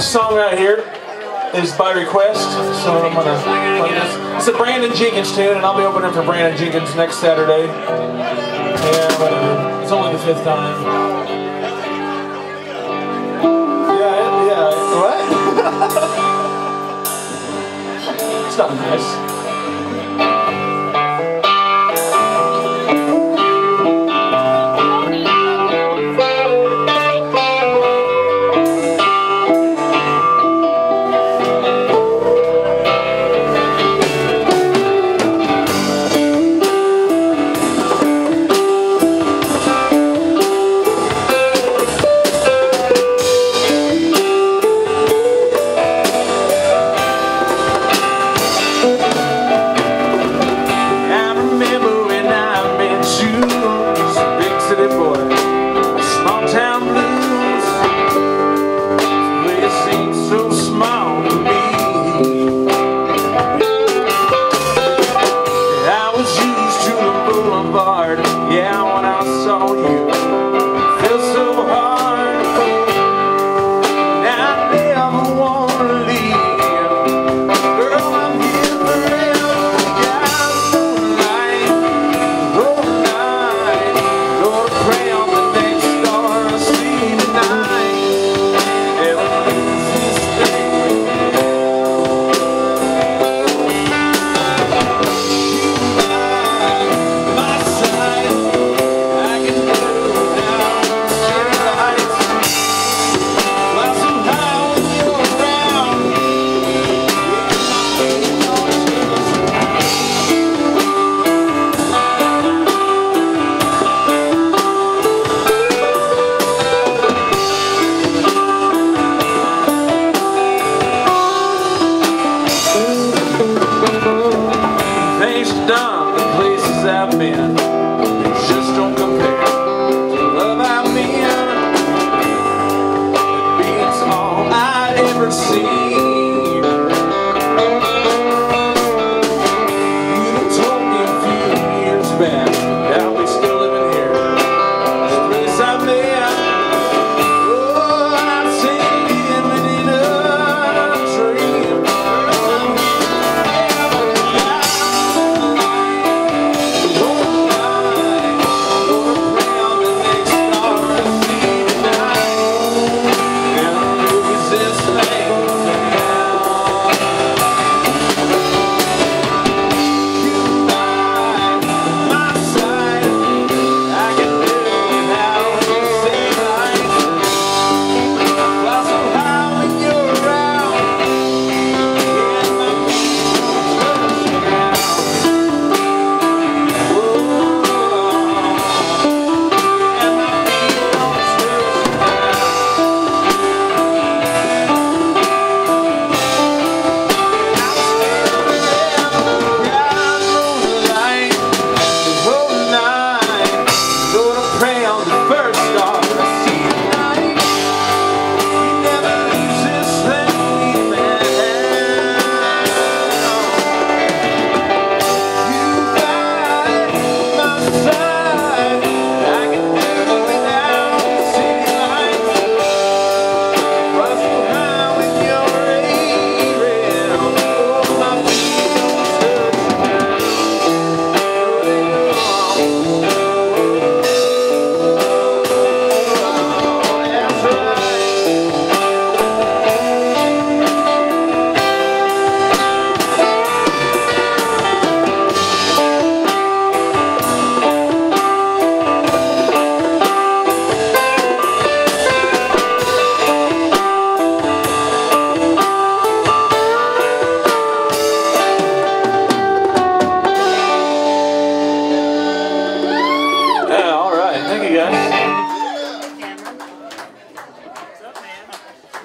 song right here is by request, so I'm gonna play this. It's a Brandon Jenkins tune, and I'll be opening for Brandon Jenkins next Saturday. Yeah, uh, whatever. It's only the fifth time. Yeah, yeah. What? it's not nice. Yeah.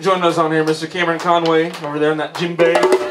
Joining us on here, Mr. Cameron Conway over there in that djembe.